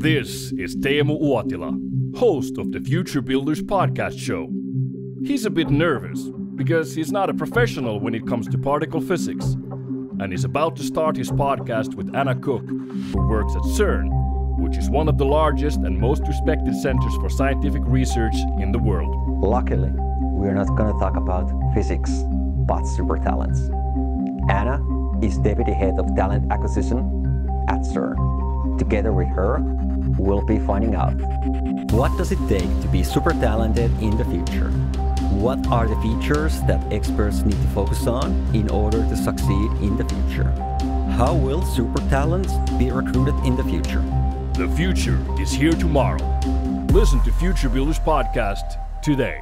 This is Teemu Uotila, host of the Future Builders podcast show. He's a bit nervous because he's not a professional when it comes to particle physics, and is about to start his podcast with Anna Cook, who works at CERN, which is one of the largest and most respected centers for scientific research in the world. Luckily, we're not going to talk about physics, but super talents. Anna is Deputy Head of Talent Acquisition at CERN. Together with her, we'll be finding out what does it take to be super talented in the future? What are the features that experts need to focus on in order to succeed in the future? How will super talents be recruited in the future? The future is here tomorrow. Listen to Future Builders podcast today.